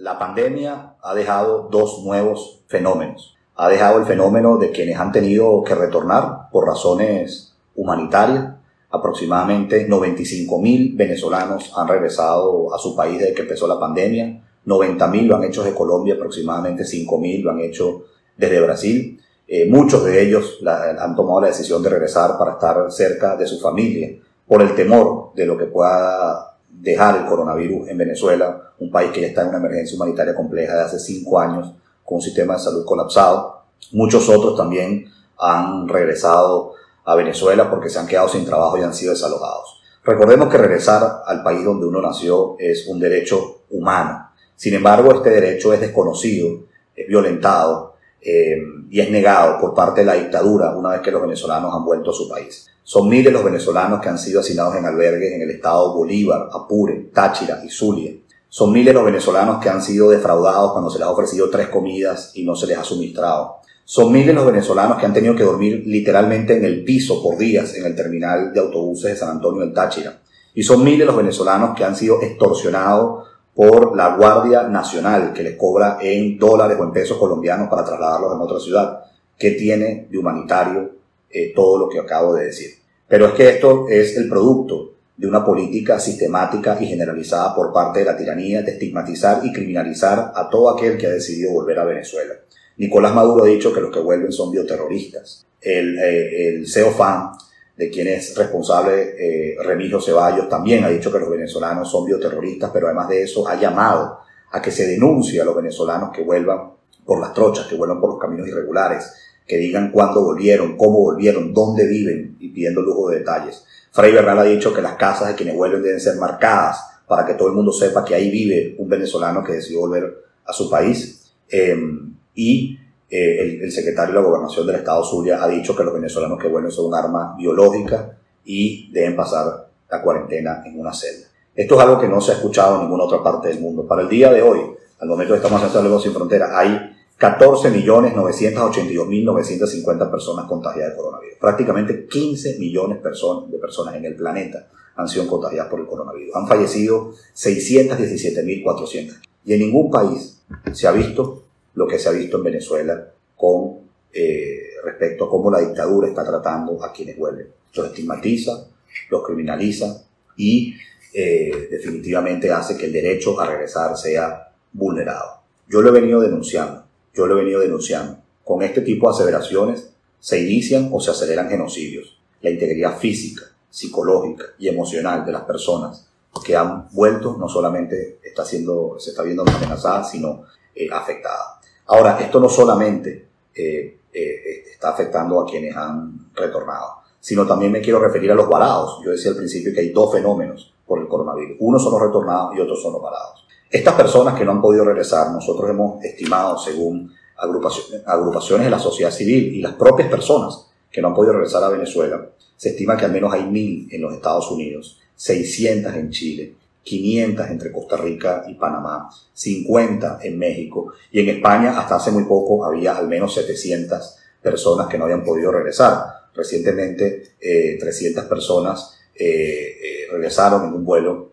la pandemia ha dejado dos nuevos fenómenos. Ha dejado el fenómeno de quienes han tenido que retornar por razones humanitarias. Aproximadamente 95 mil venezolanos han regresado a su país desde que empezó la pandemia. 90 mil lo han hecho de Colombia, aproximadamente 5 mil lo han hecho desde Brasil. Eh, muchos de ellos han tomado la decisión de regresar para estar cerca de su familia por el temor de lo que pueda dejar el coronavirus en Venezuela, un país que ya está en una emergencia humanitaria compleja de hace cinco años, con un sistema de salud colapsado. Muchos otros también han regresado a Venezuela porque se han quedado sin trabajo y han sido desalojados. Recordemos que regresar al país donde uno nació es un derecho humano. Sin embargo, este derecho es desconocido, es violentado eh, y es negado por parte de la dictadura una vez que los venezolanos han vuelto a su país. Son miles los venezolanos que han sido asignados en albergues en el estado Bolívar, Apure, Táchira y Zulia. Son miles los venezolanos que han sido defraudados cuando se les ha ofrecido tres comidas y no se les ha suministrado. Son miles los venezolanos que han tenido que dormir literalmente en el piso por días en el terminal de autobuses de San Antonio en Táchira. Y son miles los venezolanos que han sido extorsionados por la Guardia Nacional que les cobra en dólares o en pesos colombianos para trasladarlos a otra ciudad. ¿Qué tiene de humanitario eh, todo lo que acabo de decir? Pero es que esto es el producto de una política sistemática y generalizada por parte de la tiranía de estigmatizar y criminalizar a todo aquel que ha decidido volver a Venezuela. Nicolás Maduro ha dicho que los que vuelven son bioterroristas. El, eh, el CEO FAN, de quien es responsable eh, Remigio Ceballos, también ha dicho que los venezolanos son bioterroristas, pero además de eso ha llamado a que se denuncie a los venezolanos que vuelvan por las trochas, que vuelvan por los caminos irregulares, que digan cuándo volvieron, cómo volvieron, dónde viven y pidiendo lujo de detalles. Fray Bernal ha dicho que las casas de quienes vuelven deben ser marcadas para que todo el mundo sepa que ahí vive un venezolano que decidió volver a su país. Em, y eh, el, secretario de la Gobernación del Estado Zulia ha dicho que los venezolanos que vuelven son un arma biológica y deben pasar la cuarentena en una celda. Esto es algo que no se ha escuchado en ninguna otra parte del mundo. Para el día de hoy, al momento que estamos haciendo Sin Fronteras, hay 14.982.950 personas contagiadas de coronavirus. Prácticamente 15 millones de personas en el planeta han sido contagiadas por el coronavirus. Han fallecido 617.400. Y en ningún país se ha visto lo que se ha visto en Venezuela con eh, respecto a cómo la dictadura está tratando a quienes vuelven. Los estigmatiza, los criminaliza y eh, definitivamente hace que el derecho a regresar sea vulnerado. Yo lo he venido denunciando yo lo he venido denunciando. Con este tipo de aseveraciones se inician o se aceleran genocidios. La integridad física, psicológica y emocional de las personas que han vuelto no solamente está siendo, se está viendo amenazada, sino eh, afectada. Ahora, esto no solamente eh, eh, está afectando a quienes han retornado, sino también me quiero referir a los varados. Yo decía al principio que hay dos fenómenos por el coronavirus. Uno son los retornados y otros son los varados. Estas personas que no han podido regresar, nosotros hemos estimado, según agrupaciones, de la sociedad civil y las propias personas que no han podido regresar a Venezuela, se estima que al menos hay mil en los Estados Unidos, 600 en Chile, 500 entre Costa Rica y Panamá, 50 en México y en España hasta hace muy poco había al menos 700 personas que no habían podido regresar. Recientemente 300 eh, personas eh, eh, regresaron en un vuelo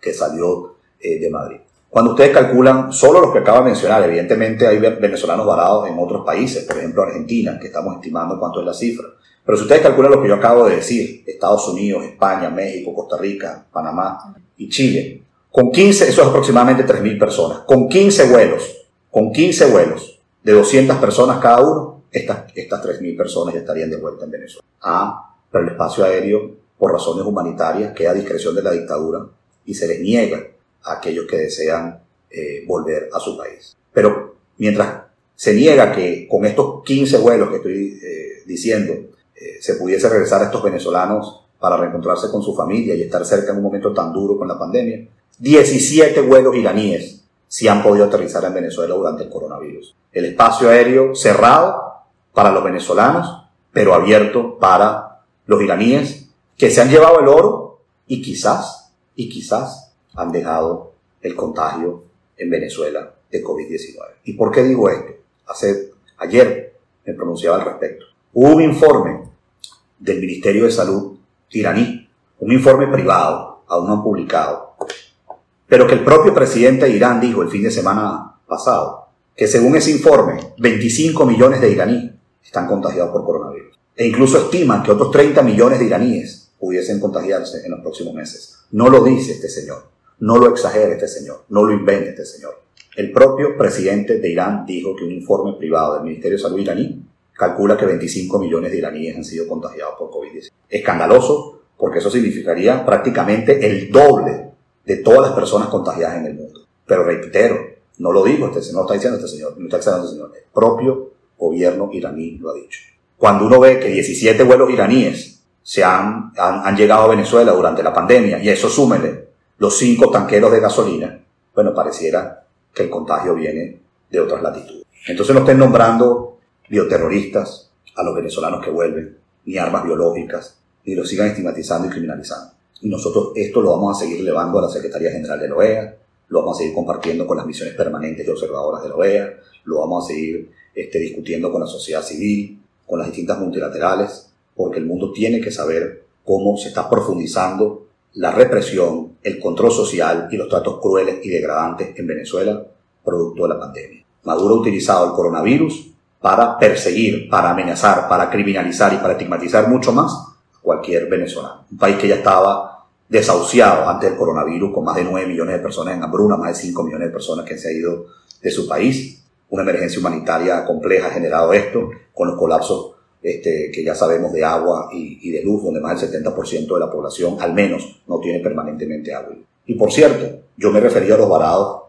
que salió de Madrid. Cuando ustedes calculan solo los que acabo de mencionar, evidentemente hay venezolanos varados en otros países, por ejemplo Argentina, que estamos estimando cuánto es la cifra. Pero si ustedes calculan lo que yo acabo de decir, Estados Unidos, España, México, Costa Rica, Panamá y Chile, con 15, eso es aproximadamente 3.000 personas, con 15 vuelos, con 15 vuelos de 200 personas cada uno, estas, estas 3.000 personas estarían de vuelta en Venezuela. Ah, pero el espacio aéreo, por razones humanitarias, queda a discreción de la dictadura y se les niega a aquellos que desean eh, volver a su país. Pero mientras se niega que con estos 15 vuelos que estoy eh, diciendo eh, se pudiese regresar a estos venezolanos para reencontrarse con su familia y estar cerca en un momento tan duro con la pandemia, 17 vuelos iraníes sí han podido aterrizar en Venezuela durante el coronavirus. El espacio aéreo cerrado para los venezolanos, pero abierto para los iraníes que se han llevado el oro y quizás, y quizás han dejado el contagio en Venezuela de COVID-19. ¿Y por qué digo esto? Hace, ayer me pronunciaba al respecto. Hubo un informe del Ministerio de Salud iraní, un informe privado, aún no publicado, pero que el propio presidente de Irán dijo el fin de semana pasado que según ese informe, 25 millones de iraníes están contagiados por coronavirus. E incluso estiman que otros 30 millones de iraníes pudiesen contagiarse en los próximos meses. No lo dice este señor, no lo exagera este señor, no lo inventa este señor. El propio presidente de Irán dijo que un informe privado del Ministerio de Salud iraní calcula que 25 millones de iraníes han sido contagiados por COVID-19. Escandaloso porque eso significaría prácticamente el doble de todas las personas contagiadas en el mundo. Pero reitero, no lo digo, este, no está diciendo este señor, no está diciendo este señor, el propio gobierno iraní lo ha dicho. Cuando uno ve que 17 vuelos iraníes se han, han, llegado a Venezuela durante la pandemia y eso súmele los cinco tanqueros de gasolina, bueno, pareciera que el contagio viene de otras latitudes. Entonces no estén nombrando bioterroristas a los venezolanos que vuelven, ni armas biológicas, ni los sigan estigmatizando y criminalizando. Y nosotros esto lo vamos a seguir elevando a la Secretaría General de la OEA, lo vamos a seguir compartiendo con las misiones permanentes y observadoras de la OEA, lo vamos a seguir este, discutiendo con la sociedad civil, con las distintas multilaterales, porque el mundo tiene que saber cómo se está profundizando la represión, el control social y los tratos crueles y degradantes en Venezuela producto de la pandemia. Maduro ha utilizado el coronavirus para perseguir, para amenazar, para criminalizar y para estigmatizar mucho más cualquier venezolano. Un país que ya estaba desahuciado antes del coronavirus, con más de 9 millones de personas en hambruna, más de 5 millones de personas que se han ido de su país. Una emergencia humanitaria compleja ha generado esto, con los colapsos este, que ya sabemos de agua y, de luz, donde más del 70% de la población al menos no tiene permanentemente agua. Y por cierto, yo me refería a los varados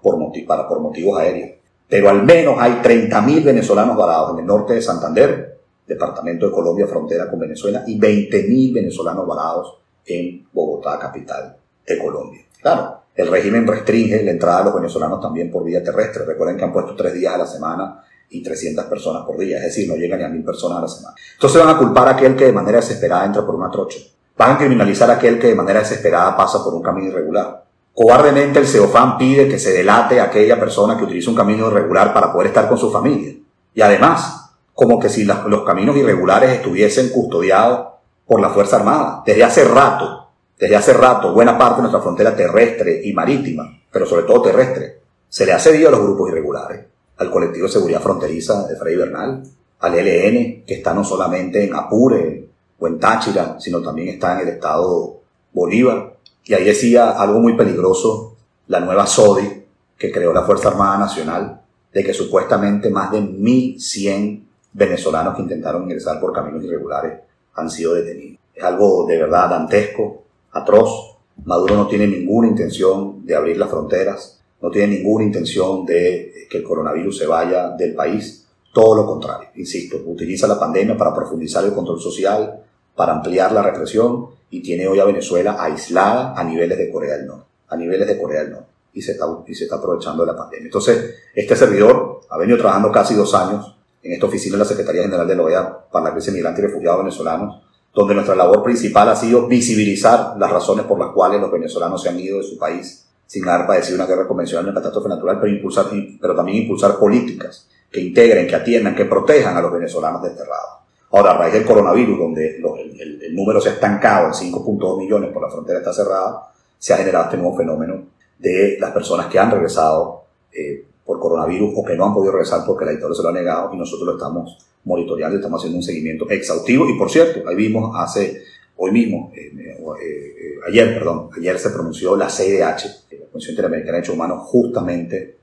para, por motivos aéreos, pero al menos hay 30.000 venezolanos varados en el norte de Santander, departamento de Colombia, frontera con Venezuela, y 20.000 venezolanos varados en Bogotá, capital de Colombia. Claro, el régimen restringe la entrada de los venezolanos también por vía terrestre. Recuerden que han puesto tres días a la semana y 300 personas por día, es decir, no llegan ni a mil personas a la semana. Entonces van a culpar a aquel que de manera desesperada entra por una trocha. Van a criminalizar a aquel que de manera desesperada pasa por un camino irregular. Cobardemente el CEOFAN pide que se delate a aquella persona que utiliza un camino irregular para poder estar con su familia. Y además, como que si los caminos irregulares estuviesen custodiados por la Fuerza Armada. Desde hace rato, desde hace rato, buena parte de nuestra frontera terrestre y marítima, pero sobre todo terrestre, se le ha cedido a los grupos irregulares, al colectivo de seguridad fronteriza de Freddy Bernal, al ELN, que está no solamente en Apure o en Táchira, sino también está en el estado Bolívar. Y ahí decía algo muy peligroso, la nueva SODI, que creó la Fuerza Armada Nacional, de que supuestamente más de 1.100 venezolanos que intentaron ingresar por caminos irregulares han sido detenidos. Es algo de verdad dantesco, atroz. Maduro no tiene ninguna intención de abrir las fronteras, no tiene ninguna intención de que el coronavirus se vaya del país. Todo lo contrario, insisto, utiliza la pandemia para profundizar el control social, para ampliar la represión y tiene hoy a Venezuela aislada a niveles de Corea del Norte, a niveles de Corea del Norte, y se está, y se está aprovechando de la pandemia. Entonces, este servidor ha venido trabajando casi dos años en esta oficina de la Secretaría General de la OEA para la crisis migrantes y refugiados venezolanos, donde nuestra labor principal ha sido visibilizar las razones por las cuales los venezolanos se han ido de su país sin haber padecido una guerra convencional en catástrofe natural, pero, impulsar, pero también impulsar políticas que integren, que atiendan, que protejan a los venezolanos desterrados. Ahora, a raíz del coronavirus, donde el, número se ha estancado en 5.2 millones por la frontera está cerrada, se ha generado este nuevo fenómeno de las personas que han regresado eh, por coronavirus o que no han podido regresar porque la dictadura se lo ha negado y nosotros lo estamos monitoreando y estamos haciendo un seguimiento exhaustivo. Y por cierto, ahí vimos hace, hoy mismo, eh, eh, ayer, perdón, ayer se pronunció la CIDH, la Comisión Interamericana de Derechos Humanos, justamente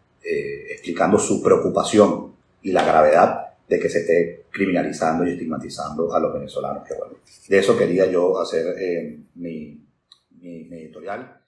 explicando su preocupación y la gravedad de que se esté criminalizando y estigmatizando a los venezolanos que vuelven. De eso quería yo hacer mi, mi editorial.